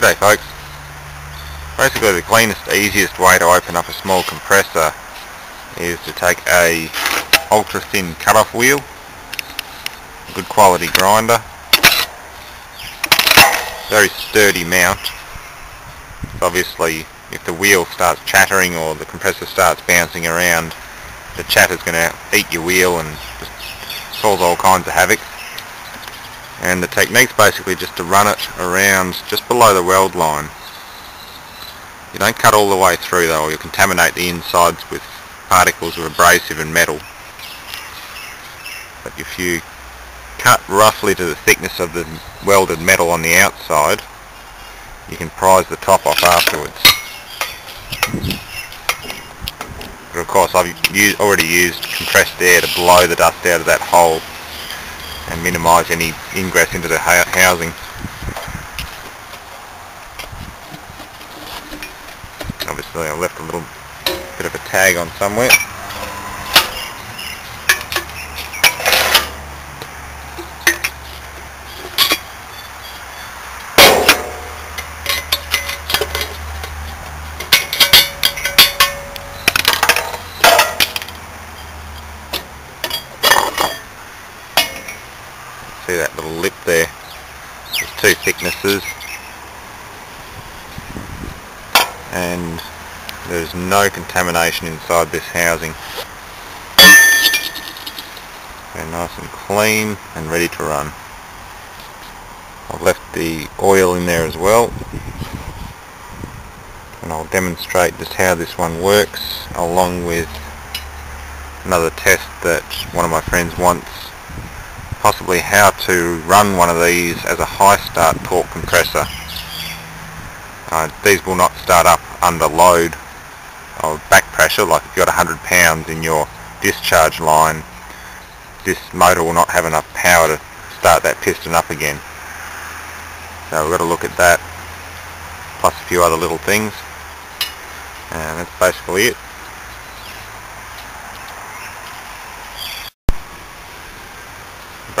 G'day folks. Basically the cleanest, easiest way to open up a small compressor is to take a ultra thin cut-off wheel, good quality grinder, very sturdy mount. So obviously if the wheel starts chattering or the compressor starts bouncing around, the chatter's going to eat your wheel and just cause all kinds of havoc and the technique's basically just to run it around just below the weld line. You don't cut all the way through though or you'll contaminate the insides with particles of abrasive and metal. But if you cut roughly to the thickness of the welded metal on the outside, you can prise the top off afterwards. But of course I've already used compressed air to blow the dust out of that hole and minimise any ingress into the housing. Obviously I left a little bit of a tag on somewhere. See that little lip there? There's two thicknesses. And there's no contamination inside this housing. They're nice and clean and ready to run. I've left the oil in there as well. And I'll demonstrate just how this one works along with another test that one of my friends wants possibly how to run one of these as a high start torque compressor. Uh, these will not start up under load of back pressure like if you've got 100 pounds in your discharge line this motor will not have enough power to start that piston up again. So we've got to look at that plus a few other little things and that's basically it.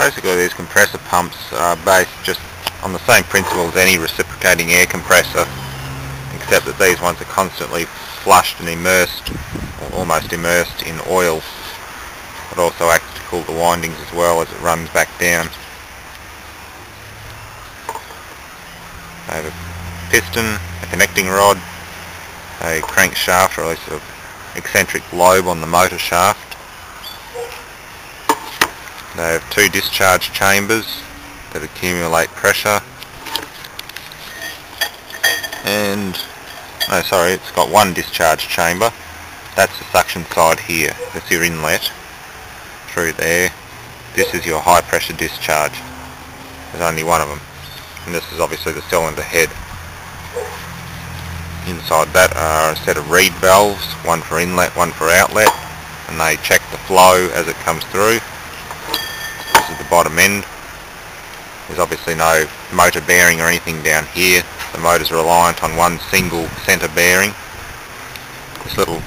Basically these compressor pumps are based just on the same principle as any reciprocating air compressor except that these ones are constantly flushed and immersed or almost immersed in oil. It also acts to cool the windings as well as it runs back down. I have a piston, a connecting rod, a crankshaft or at least an eccentric lobe on the motor shaft they have two discharge chambers that accumulate pressure. And no sorry it's got one discharge chamber. That's the suction side here. That's your inlet through there. This is your high pressure discharge. There's only one of them. And this is obviously the cylinder head. Inside that are a set of reed valves one for inlet one for outlet. And they check the flow as it comes through bottom end. There's obviously no motor bearing or anything down here. The motor's reliant on one single centre bearing. This little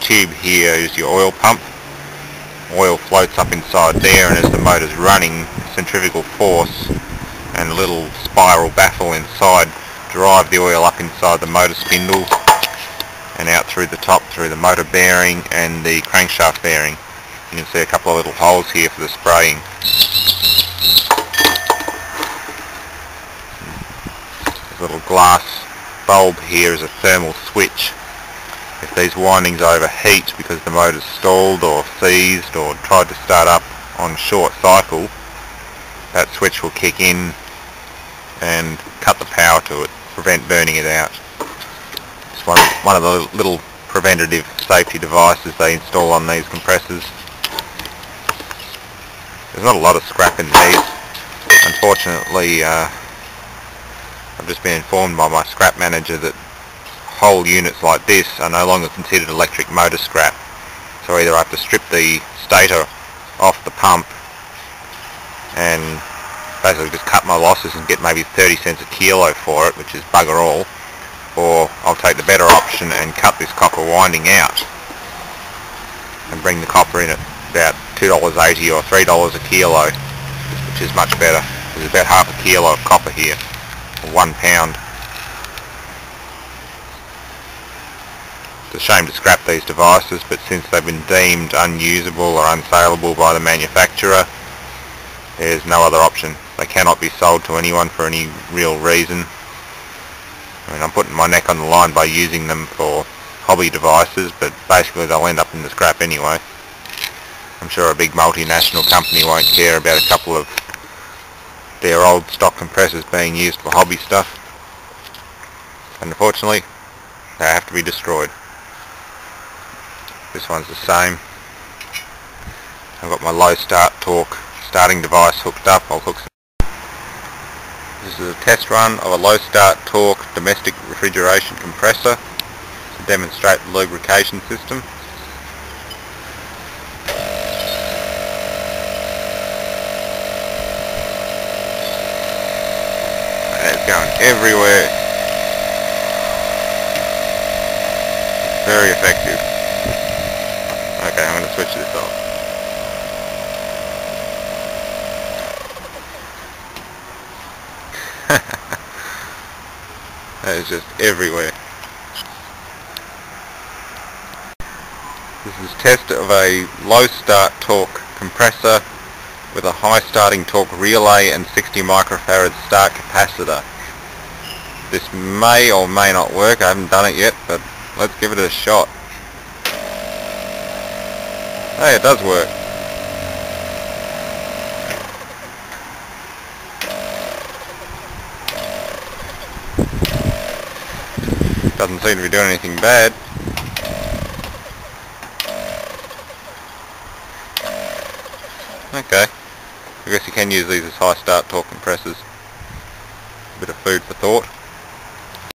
tube here is your oil pump. Oil floats up inside there and as the motor's running, centrifugal force and a little spiral baffle inside drive the oil up inside the motor spindle and out through the top through the motor bearing and the crankshaft bearing. You can see a couple of little holes here for the spraying. Little glass bulb here is a thermal switch. If these windings overheat because the motor's stalled or seized or tried to start up on short cycle, that switch will kick in and cut the power to it, prevent burning it out. It's one, one of the little preventative safety devices they install on these compressors. There's not a lot of scrap in these. Unfortunately, uh, just been informed by my scrap manager that whole units like this are no longer considered electric motor scrap. So either I have to strip the stator off the pump and basically just cut my losses and get maybe 30 cents a kilo for it, which is bugger all, or I'll take the better option and cut this copper winding out and bring the copper in at about $2.80 or $3 a kilo, which is much better. There's about half a kilo of copper here, one pound. It's a shame to scrap these devices, but since they've been deemed unusable or unsaleable by the manufacturer, there's no other option. They cannot be sold to anyone for any real reason. I mean, I'm putting my neck on the line by using them for hobby devices, but basically they'll end up in the scrap anyway. I'm sure a big multinational company won't care about a couple of their old stock compressors being used for hobby stuff. And unfortunately, they have to be destroyed. This one's the same. I've got my low start torque starting device hooked up. I'll hook this is a test run of a low start torque domestic refrigeration compressor to demonstrate the lubrication system. Going everywhere. Very effective. Okay, I'm going to switch this off. that is just everywhere. This is test of a low start torque compressor with a high starting torque relay and 60 microfarad start capacitor. This may or may not work, I haven't done it yet, but let's give it a shot. Hey, it does work. Doesn't seem to be doing anything bad. Okay. I guess you can use these as high start torque compressors. A bit of food for thought.